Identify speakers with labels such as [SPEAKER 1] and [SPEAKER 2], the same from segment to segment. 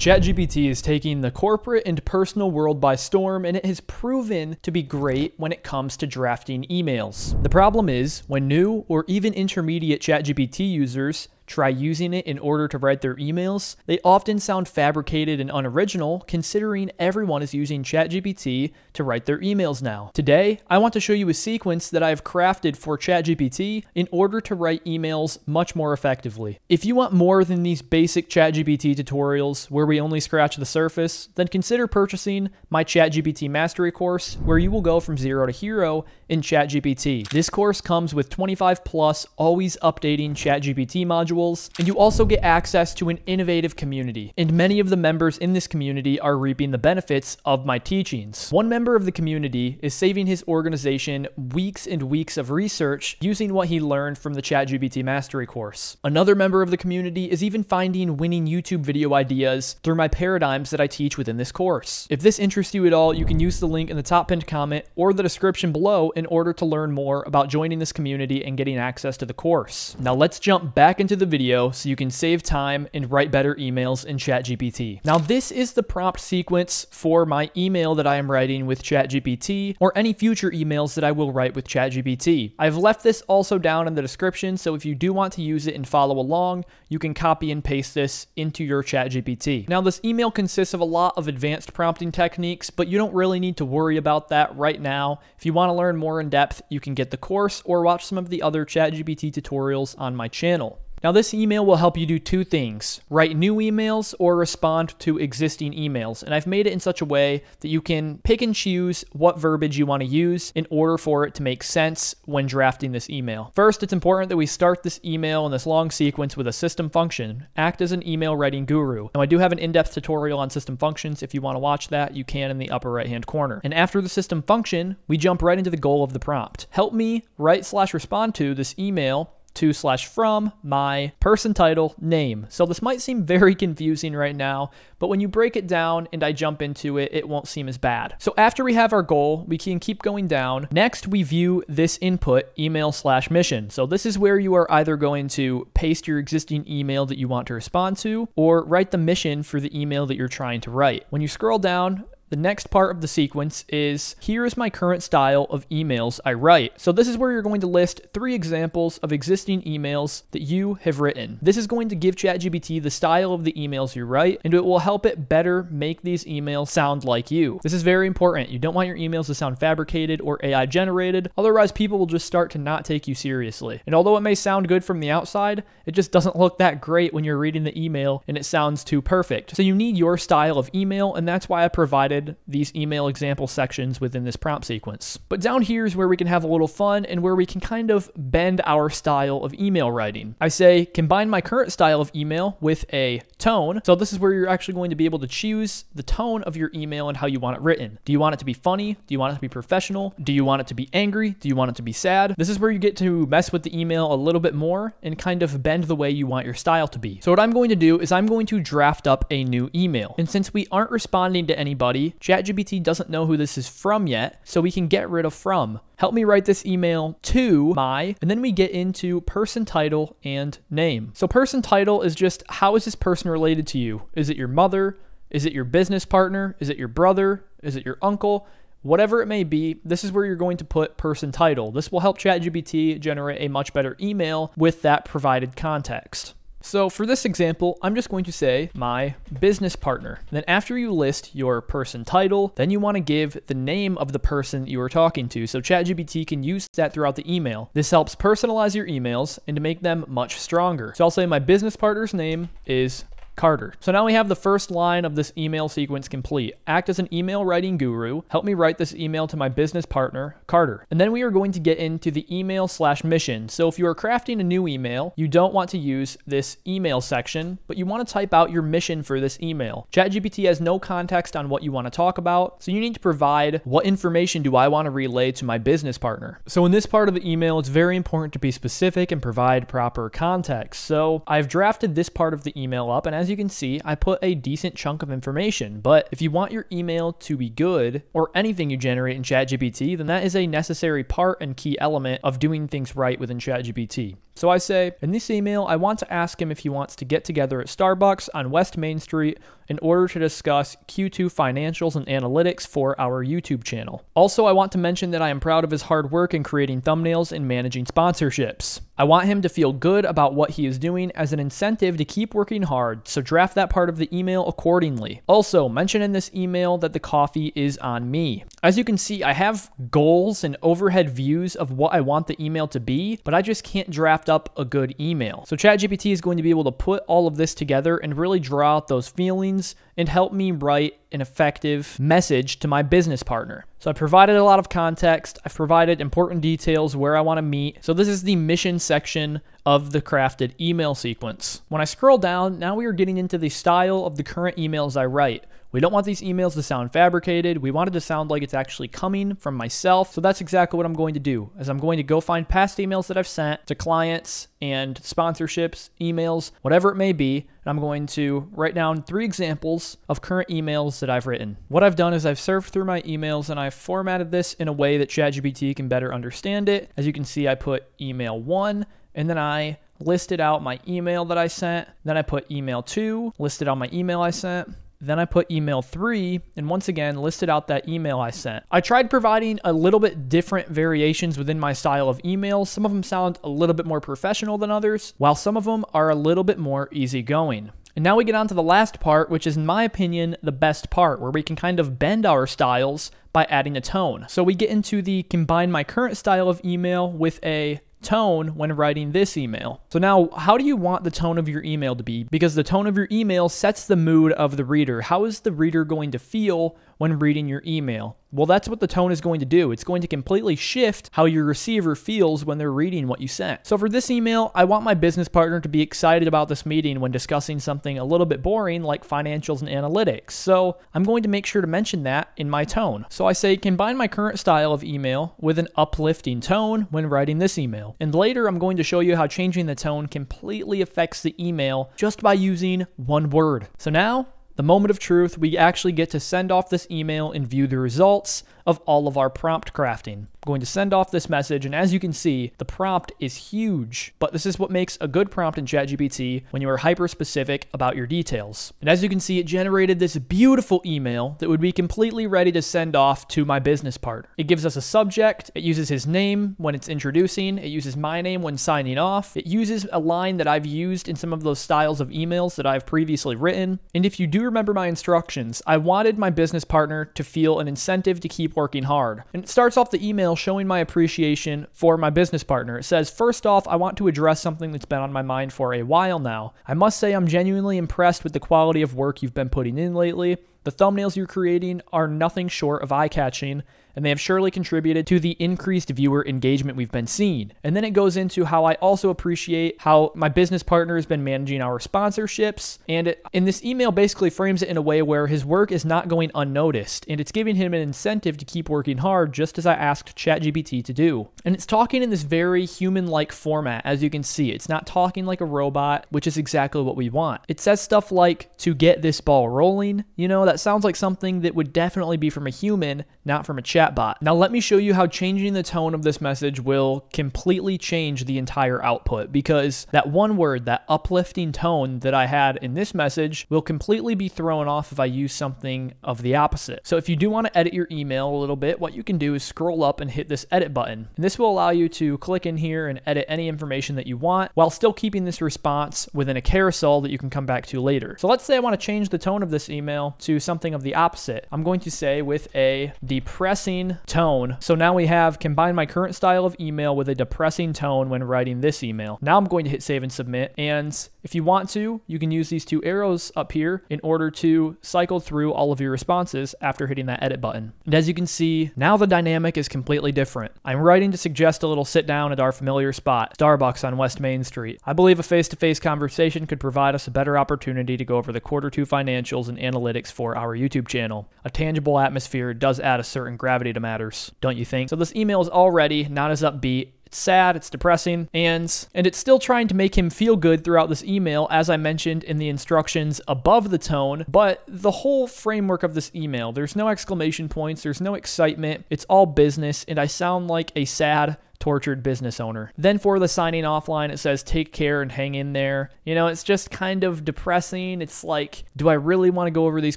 [SPEAKER 1] ChatGPT is taking the corporate and personal world by storm, and it has proven to be great when it comes to drafting emails. The problem is, when new or even intermediate ChatGPT users try using it in order to write their emails, they often sound fabricated and unoriginal considering everyone is using ChatGPT to write their emails now. Today, I want to show you a sequence that I've crafted for ChatGPT in order to write emails much more effectively. If you want more than these basic ChatGPT tutorials where we only scratch the surface, then consider purchasing my ChatGPT Mastery course where you will go from zero to hero in ChatGPT. This course comes with 25 plus always updating ChatGPT modules and you also get access to an innovative community. And many of the members in this community are reaping the benefits of my teachings. One member of the community is saving his organization weeks and weeks of research using what he learned from the ChatGPT Mastery course. Another member of the community is even finding winning YouTube video ideas through my paradigms that I teach within this course. If this interests you at all, you can use the link in the top pinned comment or the description below in order to learn more about joining this community and getting access to the course. Now let's jump back into the video so you can save time and write better emails in ChatGPT. Now, this is the prompt sequence for my email that I am writing with ChatGPT or any future emails that I will write with ChatGPT. I've left this also down in the description, so if you do want to use it and follow along, you can copy and paste this into your ChatGPT. Now, this email consists of a lot of advanced prompting techniques, but you don't really need to worry about that right now. If you want to learn more in depth, you can get the course or watch some of the other ChatGPT tutorials on my channel. Now, this email will help you do two things write new emails or respond to existing emails. And I've made it in such a way that you can pick and choose what verbiage you want to use in order for it to make sense when drafting this email. First, it's important that we start this email in this long sequence with a system function. Act as an email writing guru. Now, I do have an in depth tutorial on system functions. If you want to watch that, you can in the upper right hand corner. And after the system function, we jump right into the goal of the prompt. Help me write slash respond to this email to slash from my person title name. So this might seem very confusing right now, but when you break it down and I jump into it, it won't seem as bad. So after we have our goal, we can keep going down. Next, we view this input email slash mission. So this is where you are either going to paste your existing email that you want to respond to or write the mission for the email that you're trying to write. When you scroll down, the next part of the sequence is here is my current style of emails I write. So this is where you're going to list three examples of existing emails that you have written. This is going to give ChatGPT the style of the emails you write, and it will help it better make these emails sound like you. This is very important. You don't want your emails to sound fabricated or AI generated, otherwise people will just start to not take you seriously. And although it may sound good from the outside, it just doesn't look that great when you're reading the email and it sounds too perfect. So you need your style of email, and that's why I provided these email example sections within this prompt sequence. But down here is where we can have a little fun and where we can kind of bend our style of email writing. I say combine my current style of email with a tone. So this is where you're actually going to be able to choose the tone of your email and how you want it written. Do you want it to be funny? Do you want it to be professional? Do you want it to be angry? Do you want it to be sad? This is where you get to mess with the email a little bit more and kind of bend the way you want your style to be. So what I'm going to do is I'm going to draft up a new email. And since we aren't responding to anybody, ChatGPT doesn't know who this is from yet, so we can get rid of from. Help me write this email to my, and then we get into person title and name. So person title is just how is this person related to you? Is it your mother? Is it your business partner? Is it your brother? Is it your uncle? Whatever it may be, this is where you're going to put person title. This will help ChatGPT generate a much better email with that provided context. So for this example, I'm just going to say my business partner. Then after you list your person title, then you want to give the name of the person you are talking to. So ChatGPT can use that throughout the email. This helps personalize your emails and to make them much stronger. So I'll say my business partner's name is Carter. So now we have the first line of this email sequence complete. Act as an email writing guru. Help me write this email to my business partner, Carter. And then we are going to get into the email slash mission. So if you are crafting a new email, you don't want to use this email section, but you want to type out your mission for this email. ChatGPT has no context on what you want to talk about, so you need to provide what information do I want to relay to my business partner. So in this part of the email, it's very important to be specific and provide proper context. So I've drafted this part of the email up, and as you can see, I put a decent chunk of information. But if you want your email to be good or anything you generate in ChatGPT, then that is a necessary part and key element of doing things right within ChatGPT. So I say, in this email, I want to ask him if he wants to get together at Starbucks on West Main Street in order to discuss Q2 financials and analytics for our YouTube channel. Also, I want to mention that I am proud of his hard work in creating thumbnails and managing sponsorships. I want him to feel good about what he is doing as an incentive to keep working hard, so draft that part of the email accordingly. Also, mention in this email that the coffee is on me. As you can see, I have goals and overhead views of what I want the email to be, but I just can't draft up a good email. So ChatGPT is going to be able to put all of this together and really draw out those feelings and help me write an effective message to my business partner. So I provided a lot of context. I've provided important details where I want to meet. So this is the mission section of the crafted email sequence. When I scroll down, now we are getting into the style of the current emails I write. We don't want these emails to sound fabricated. We want it to sound like it's actually coming from myself. So that's exactly what I'm going to do. As I'm going to go find past emails that I've sent to clients and sponsorships, emails, whatever it may be, and I'm going to write down three examples of current emails that I've written. What I've done is I've surfed through my emails and I've formatted this in a way that ChatGPT can better understand it. As you can see, I put email 1 and then I listed out my email that I sent. Then I put email 2, listed out my email I sent. Then I put email three and once again listed out that email I sent. I tried providing a little bit different variations within my style of emails. Some of them sound a little bit more professional than others, while some of them are a little bit more easygoing. And now we get on to the last part, which is, in my opinion, the best part, where we can kind of bend our styles by adding a tone. So we get into the combine my current style of email with a tone when writing this email. So now, how do you want the tone of your email to be? Because the tone of your email sets the mood of the reader. How is the reader going to feel when reading your email? Well, that's what the tone is going to do. It's going to completely shift how your receiver feels when they're reading what you sent. So for this email, I want my business partner to be excited about this meeting when discussing something a little bit boring like financials and analytics. So I'm going to make sure to mention that in my tone. So I say combine my current style of email with an uplifting tone when writing this email. And later I'm going to show you how changing the tone completely affects the email just by using one word. So now the moment of truth, we actually get to send off this email and view the results of all of our prompt crafting. I'm going to send off this message, and as you can see, the prompt is huge, but this is what makes a good prompt in ChatGPT when you are hyper specific about your details. And as you can see, it generated this beautiful email that would be completely ready to send off to my business partner. It gives us a subject, it uses his name when it's introducing, it uses my name when signing off, it uses a line that I've used in some of those styles of emails that I've previously written. And if you do remember my instructions, I wanted my business partner to feel an incentive to keep working hard. And it starts off the email showing my appreciation for my business partner. It says, First off, I want to address something that's been on my mind for a while now. I must say, I'm genuinely impressed with the quality of work you've been putting in lately. The thumbnails you're creating are nothing short of eye catching, and they have surely contributed to the increased viewer engagement we've been seeing. And then it goes into how I also appreciate how my business partner has been managing our sponsorships. And in this email basically frames it in a way where his work is not going unnoticed, and it's giving him an incentive to keep working hard, just as I asked ChatGPT to do. And it's talking in this very human like format, as you can see. It's not talking like a robot, which is exactly what we want. It says stuff like, to get this ball rolling. You know, that sounds like something that would definitely be from a human, not from a chatbot. Now, let me show you how changing the tone of this message will completely change the entire output because that one word, that uplifting tone that I had in this message, will completely be thrown off if I use something of the opposite. So, if you do want to edit your email a little bit, what you can do is scroll up and hit this edit button. And this will allow you to click in here and edit any information that you want while still keeping this response within a carousel that you can come back to later. So, let's say I want to change the tone of this email to something of the opposite. I'm going to say with a depressing tone. So now we have combined my current style of email with a depressing tone when writing this email. Now I'm going to hit save and submit. And if you want to, you can use these two arrows up here in order to cycle through all of your responses after hitting that edit button. And as you can see, now the dynamic is completely different. I'm writing to suggest a little sit down at our familiar spot, Starbucks on West Main Street. I believe a face to face conversation could provide us a better opportunity to go over the quarter two financials and analytics for our YouTube channel. A tangible atmosphere does add a certain gravity to matters, don't you think? So this email is already not as upbeat it's sad, it's depressing, and and it's still trying to make him feel good throughout this email as I mentioned in the instructions above the tone, but the whole framework of this email, there's no exclamation points, there's no excitement. It's all business and I sound like a sad tortured business owner. Then for the signing off line, it says, take care and hang in there. You know, it's just kind of depressing. It's like, do I really want to go over these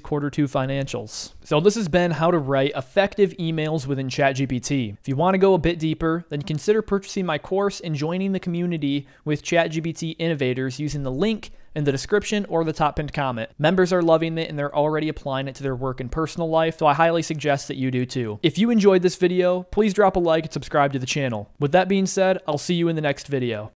[SPEAKER 1] quarter two financials? So this has been how to write effective emails within ChatGPT. If you want to go a bit deeper, then consider purchasing my course and joining the community with ChatGPT innovators using the link in the description or the top pinned comment. Members are loving it and they're already applying it to their work and personal life, so I highly suggest that you do too. If you enjoyed this video, please drop a like and subscribe to the channel. With that being said, I'll see you in the next video.